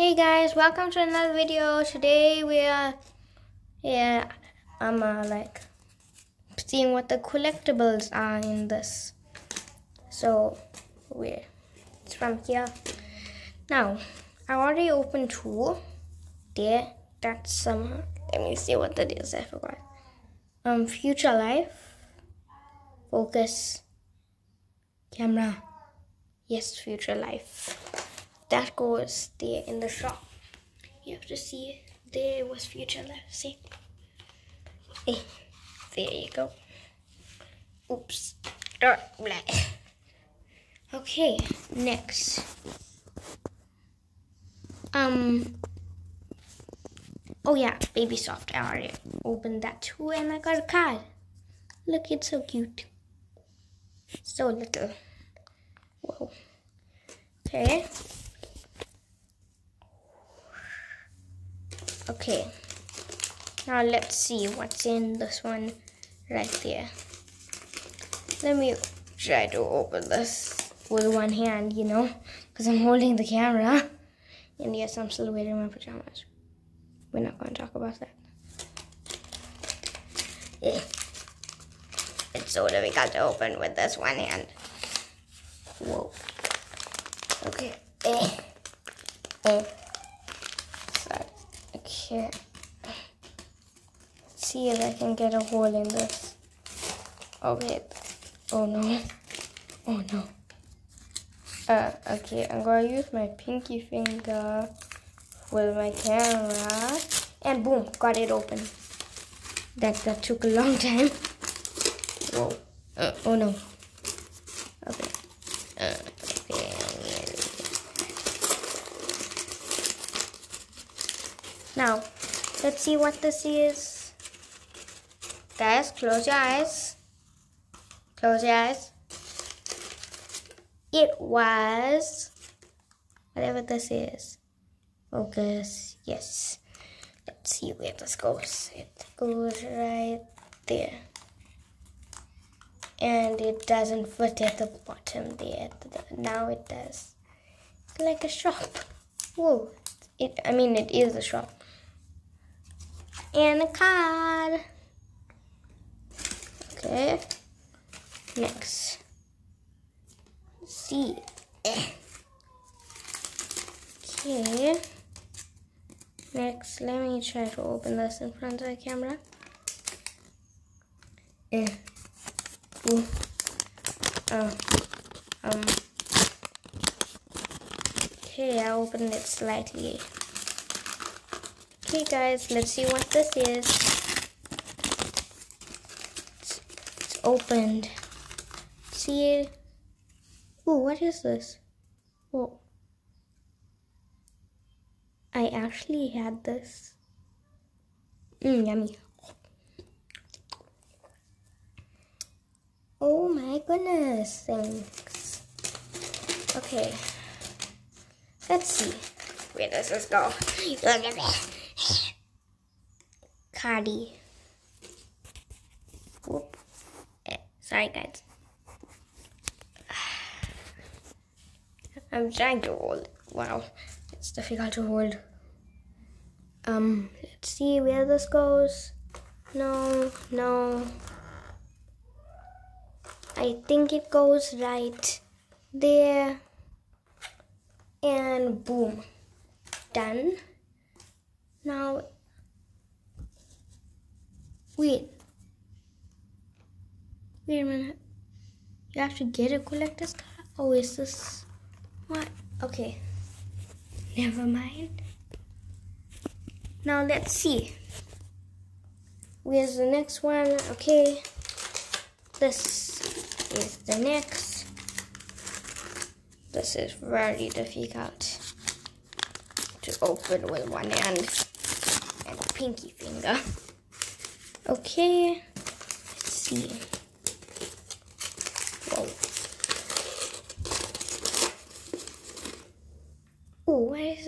Hey guys, welcome to another video. Today we are, yeah, I'm uh, like seeing what the collectibles are in this. So we're it's from here. Now I already opened two. There, that's some. Let me see what that is. I forgot. Um, future life. Focus. Camera. Yes, future life that goes there in the shop. You have to see there was future life. See? Hey, there you go. Oops. Okay, next. Um. Oh yeah, baby soft. I already opened that too, and I got a card. Look, it's so cute. So little. Whoa. Okay. Okay. Now let's see what's in this one right there. Let me try to open this with one hand, you know, because I'm holding the camera. And yes, I'm still wearing my pajamas. We're not going to talk about that. Eh. It's so difficult to open with this one hand. Whoa. Okay. Eh. Eh. Okay. Let's see if I can get a hole in this. Oh wait. Oh no. Oh no. Uh, okay, I'm gonna use my pinky finger with my camera. And boom, got it open. That, that took a long time. Whoa. Uh, oh no. Okay. Uh, Now, let's see what this is. Guys, close your eyes. Close your eyes. It was whatever this is. Focus. Yes. Let's see where this goes. It goes right there. And it doesn't fit at the bottom there. Now it does. Like a shop. Whoa. It, I mean, it is a shop and a card. Okay. Next. See. Okay. Next, let me try to open this in front of the camera. Eh. Ooh. Oh. Um. Okay, I opened it slightly. Okay guys, let's see what this is. It's, it's opened. See? it? Ooh, what is this? Oh. I actually had this. Mmm, yummy. Oh my goodness, thanks. Okay, let's see. Where does this go? Look at this. Cardi. Whoop. Eh, sorry, guys. I'm trying to hold. Wow, it's difficult to hold. Um, let's see where this goes. No, no. I think it goes right there. And boom. Done. Now Wait. Wait a minute. You have to get a collector's card? Oh, is this... What? Okay. Never mind. Now let's see. Where's the next one? Okay. This is the next. This is very difficult to open with one hand and pinky finger. Okay, let's see. Whoa. Oh, what is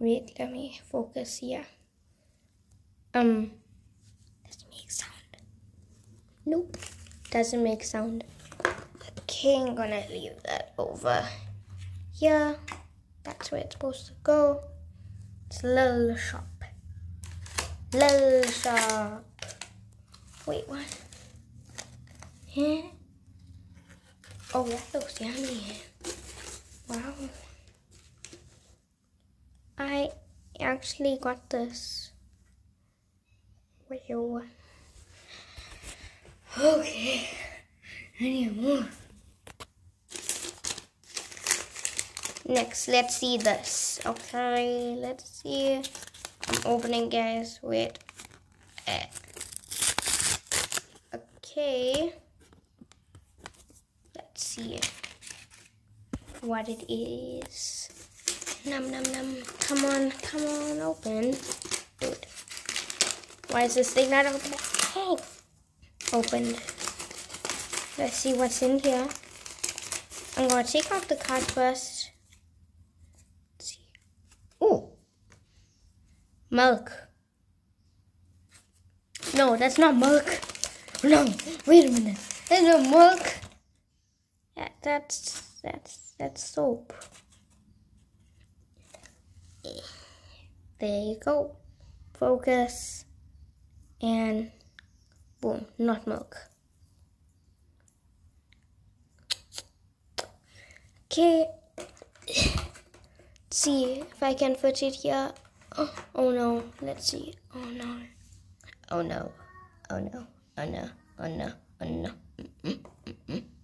Wait, let me focus here. Um, doesn't make sound. Nope, doesn't make sound. Okay. I'm gonna leave that over here. That's where it's supposed to go. It's little shop. Little shop. Wait, what? Yeah. Oh, that looks yummy. Wow. I actually got this. What? Okay. I need more. Next, let's see this. Okay, let's see. I'm opening, guys. Wait. Eh. Okay. See what it is. Num num num. Come on, come on, open. Dude. Why is this thing not open? Oh! Opened. Let's see what's in here. I'm gonna take off the card first. Let's see. Ooh. Milk. No, that's not milk. No, wait a minute. There's no milk. Yeah, that's that's that's soap. There you go. Focus. And boom, not milk. Okay. see if I can put it here. Oh, oh no. Let's see. Oh no. Oh no. Oh no. Oh no. Oh no. Oh no. Mm -mm.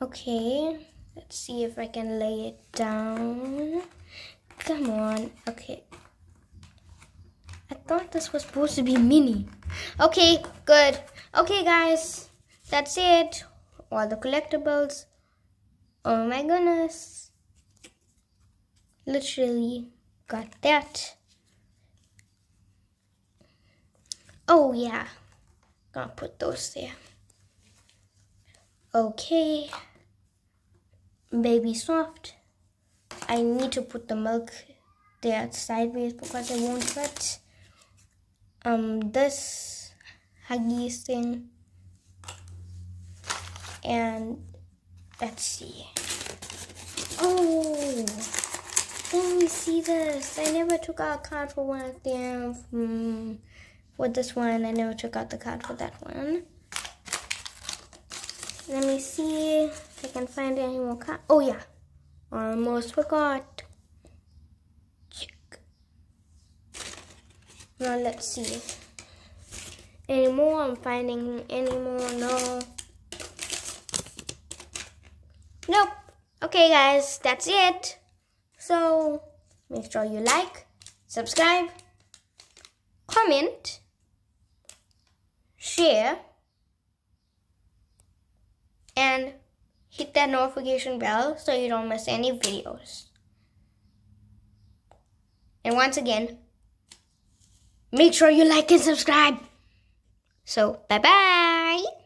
Okay. Let's see if I can lay it down. Come on. Okay. I thought this was supposed to be mini. Okay, good. Okay, guys. That's it. All the collectibles. Oh my goodness. Literally got that. Oh, yeah. Gonna put those there. Okay. Baby soft. I need to put the milk there sideways because it won't fit um this Huggies thing. And let's see. Oh let me see this? I never took out a card for one of them. From for this one I never took out the card for that one let me see if I can find any more cards oh yeah almost forgot Now let's see. Any more? I'm finding any more. No. Nope. Okay, guys, that's it. So make sure you like, subscribe, comment, share, and hit that notification bell so you don't miss any videos. And once again, make sure you like and subscribe. So, bye bye.